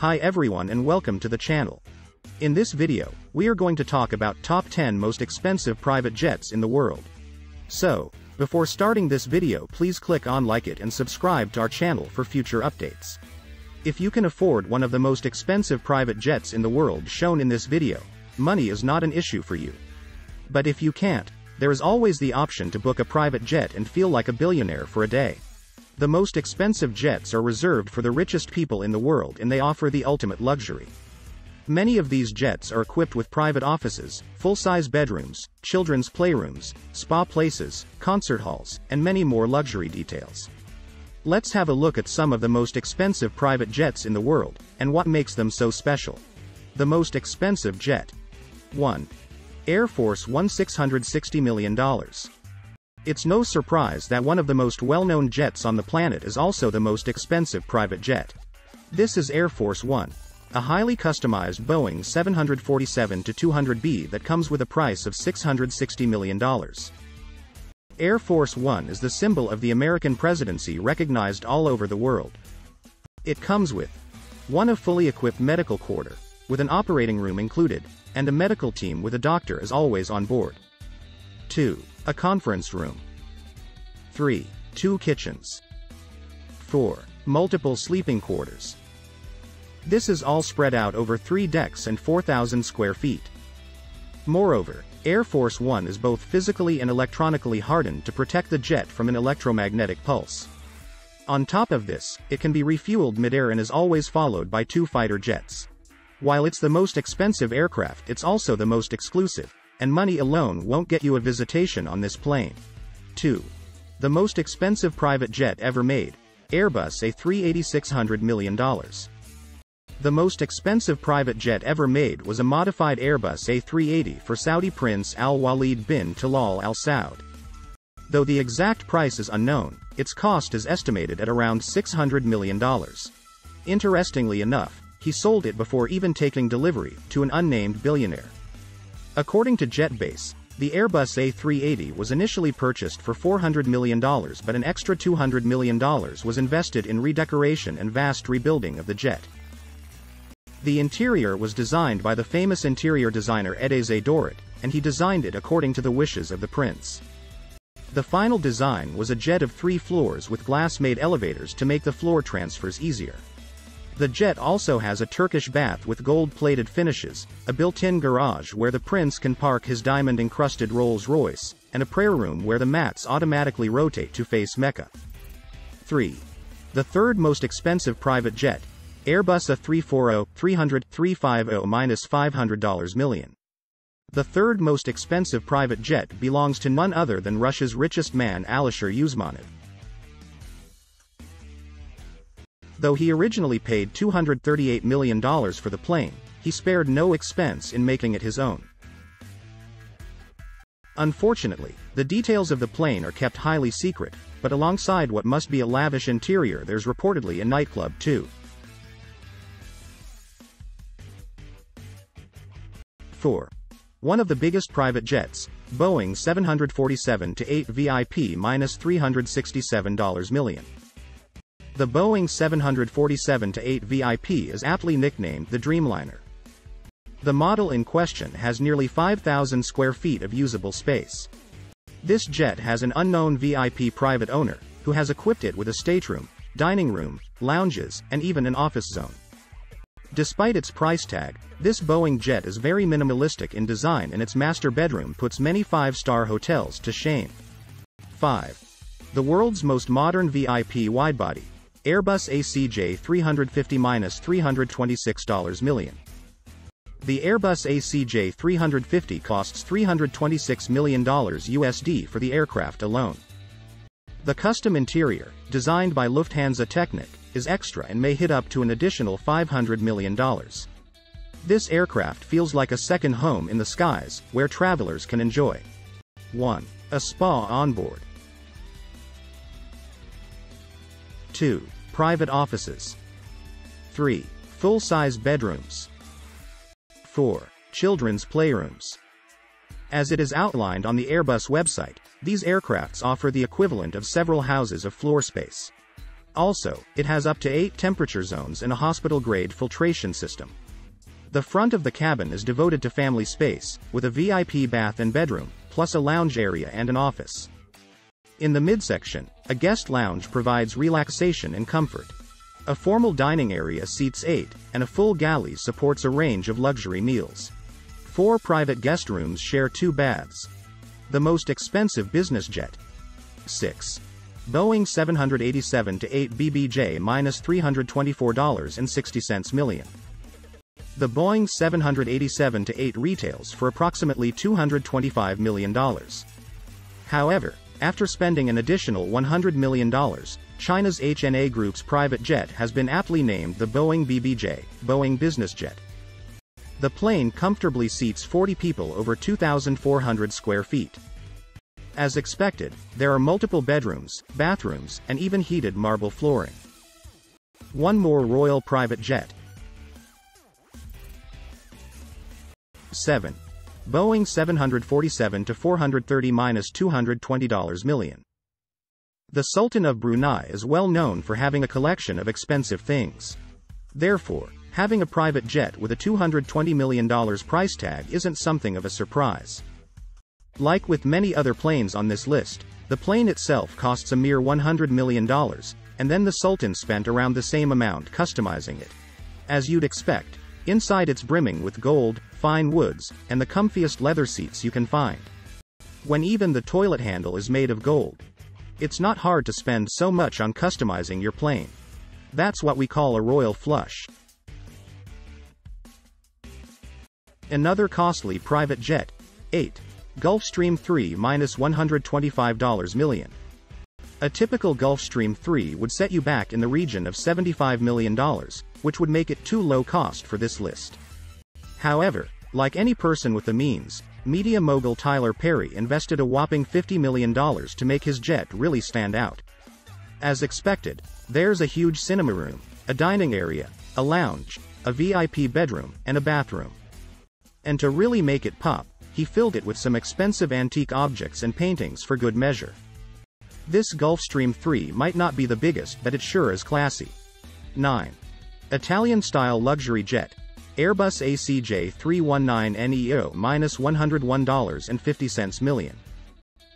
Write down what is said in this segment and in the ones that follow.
Hi everyone and welcome to the channel. In this video, we are going to talk about top 10 most expensive private jets in the world. So, before starting this video please click on like it and subscribe to our channel for future updates. If you can afford one of the most expensive private jets in the world shown in this video, money is not an issue for you. But if you can't, there is always the option to book a private jet and feel like a billionaire for a day. The most expensive jets are reserved for the richest people in the world and they offer the ultimate luxury. Many of these jets are equipped with private offices, full-size bedrooms, children's playrooms, spa places, concert halls, and many more luxury details. Let's have a look at some of the most expensive private jets in the world, and what makes them so special. The most expensive jet. 1. Air Force One $660 million. It's no surprise that one of the most well-known jets on the planet is also the most expensive private jet. This is Air Force One, a highly customized Boeing 747-200B that comes with a price of $660 million. Air Force One is the symbol of the American presidency recognized all over the world. It comes with 1. A fully equipped medical quarter, with an operating room included, and a medical team with a doctor is always on board. 2. A conference room. 3. Two kitchens. 4. Multiple sleeping quarters. This is all spread out over three decks and 4,000 square feet. Moreover, Air Force One is both physically and electronically hardened to protect the jet from an electromagnetic pulse. On top of this, it can be refueled midair and is always followed by two fighter jets. While it's the most expensive aircraft it's also the most exclusive, and money alone won't get you a visitation on this plane. 2. The most expensive private jet ever made, Airbus A380 million. The most expensive private jet ever made was a modified Airbus A380 for Saudi Prince Al-Walid bin Talal Al Saud. Though the exact price is unknown, its cost is estimated at around $600 million. Interestingly enough, he sold it before even taking delivery, to an unnamed billionaire. According to JetBase, the Airbus A380 was initially purchased for $400 million but an extra $200 million was invested in redecoration and vast rebuilding of the jet. The interior was designed by the famous interior designer Edese Doret, and he designed it according to the wishes of the prince. The final design was a jet of three floors with glass-made elevators to make the floor transfers easier. The jet also has a Turkish bath with gold-plated finishes, a built-in garage where the prince can park his diamond-encrusted Rolls-Royce, and a prayer room where the mats automatically rotate to face Mecca. 3. The third most expensive private jet, Airbus A340, 300, 350-500 million. The third most expensive private jet belongs to none other than Russia's richest man Alisher Usmanov. Though he originally paid $238 million for the plane, he spared no expense in making it his own. Unfortunately, the details of the plane are kept highly secret, but alongside what must be a lavish interior there's reportedly a nightclub too. 4. One of the biggest private jets, Boeing 747-8 VIP-367 million. The Boeing 747-8 VIP is aptly nicknamed the Dreamliner. The model in question has nearly 5,000 square feet of usable space. This jet has an unknown VIP private owner, who has equipped it with a stateroom, dining room, lounges, and even an office zone. Despite its price tag, this Boeing jet is very minimalistic in design and its master bedroom puts many five-star hotels to shame. 5. The world's most modern VIP widebody, Airbus ACJ 350-326 million. The Airbus ACJ 350 costs $326 million USD for the aircraft alone. The custom interior, designed by Lufthansa Technik, is extra and may hit up to an additional $500 million. This aircraft feels like a second home in the skies, where travelers can enjoy 1. A spa on board. 2. Private offices. 3. Full-size bedrooms. 4. Children's playrooms. As it is outlined on the Airbus website, these aircrafts offer the equivalent of several houses of floor space. Also, it has up to 8 temperature zones and a hospital-grade filtration system. The front of the cabin is devoted to family space, with a VIP bath and bedroom, plus a lounge area and an office. In the midsection, a guest lounge provides relaxation and comfort. A formal dining area seats 8, and a full galley supports a range of luxury meals. Four private guest rooms share two baths. The most expensive business jet. 6. Boeing 787-8 BBJ minus $324.60 million. The Boeing 787-8 retails for approximately $225 million. However, after spending an additional $100 million, China's HNA Group's private jet has been aptly named the Boeing BBJ, Boeing Business Jet. The plane comfortably seats 40 people over 2,400 square feet. As expected, there are multiple bedrooms, bathrooms, and even heated marble flooring. One more Royal private jet. 7. Boeing 747 to 430 minus $220 million. The Sultan of Brunei is well known for having a collection of expensive things. Therefore, having a private jet with a $220 million price tag isn't something of a surprise. Like with many other planes on this list, the plane itself costs a mere $100 million, and then the Sultan spent around the same amount customizing it. As you'd expect, inside it's brimming with gold, fine woods, and the comfiest leather seats you can find. When even the toilet handle is made of gold. It's not hard to spend so much on customizing your plane. That's what we call a royal flush. Another costly private jet. 8. Gulfstream 3 minus $125 million. A typical Gulfstream 3 would set you back in the region of $75 million, which would make it too low cost for this list. However, like any person with the means, media mogul Tyler Perry invested a whopping $50 million to make his jet really stand out. As expected, there's a huge cinema room, a dining area, a lounge, a VIP bedroom, and a bathroom. And to really make it pop, he filled it with some expensive antique objects and paintings for good measure. This Gulfstream 3 might not be the biggest, but it sure is classy. 9. Italian-style luxury jet, Airbus ACJ 319neo minus $101.50 million.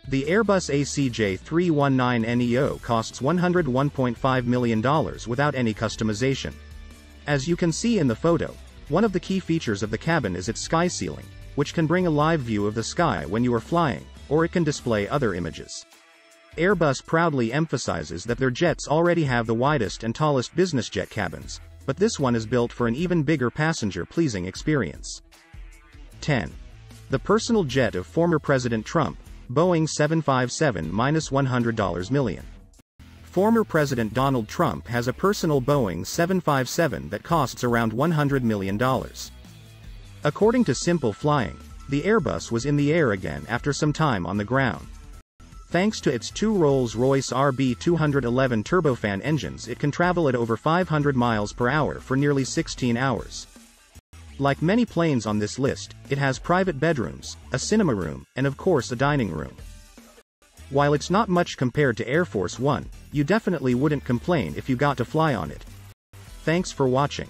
The Airbus ACJ 319neo costs $101.5 million without any customization. As you can see in the photo, one of the key features of the cabin is its sky ceiling, which can bring a live view of the sky when you are flying, or it can display other images. Airbus proudly emphasizes that their jets already have the widest and tallest business jet cabins, but this one is built for an even bigger passenger-pleasing experience. 10. The personal jet of former President Trump, Boeing 757-100 million. Former President Donald Trump has a personal Boeing 757 that costs around $100 million. According to Simple Flying, the Airbus was in the air again after some time on the ground. Thanks to its two Rolls-Royce RB211 turbofan engines it can travel at over 500 miles per hour for nearly 16 hours. Like many planes on this list, it has private bedrooms, a cinema room, and of course a dining room. While it's not much compared to Air Force One, you definitely wouldn't complain if you got to fly on it. Thanks for watching.